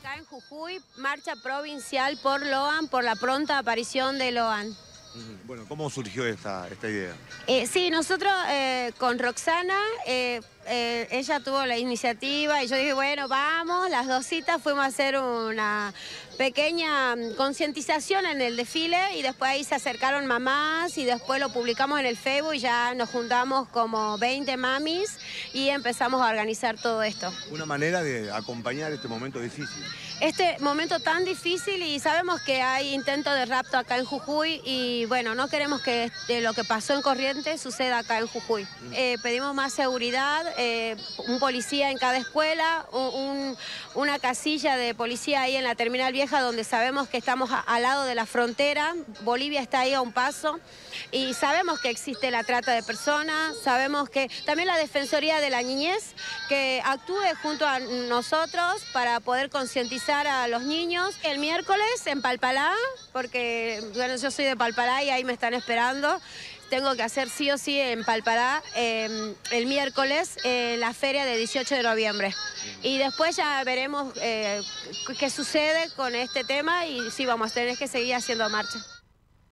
acá en Jujuy, marcha provincial por Loan, por la pronta aparición de Loan. Bueno, ¿cómo surgió esta, esta idea? Eh, sí, nosotros eh, con Roxana, eh, ella tuvo la iniciativa y yo dije, bueno, vamos, las dos citas fuimos a hacer una pequeña mm, concientización en el desfile y después ahí se acercaron mamás y después lo publicamos en el Facebook y ya nos juntamos como 20 mamis y empezamos a organizar todo esto. Una manera de acompañar este momento difícil. Este momento tan difícil y sabemos que hay intento de rapto acá en Jujuy y bueno, no queremos que lo que pasó en Corrientes suceda acá en Jujuy. Mm. Eh, pedimos más seguridad, eh, un policía en cada escuela, una casilla de policía ahí en la terminal vieja donde sabemos que estamos al lado de la frontera, Bolivia está ahí a un paso. Y sabemos que existe la trata de personas, sabemos que también la Defensoría de la Niñez que actúe junto a nosotros para poder concientizar a los niños. El miércoles en Palpalá, porque bueno, yo soy de Palpalá y ahí me están esperando tengo que hacer sí o sí en Palpará em, el miércoles la feria de 18 de noviembre. Y después ya veremos eh, qué sucede con este tema y sí, vamos a tener que seguir haciendo marcha.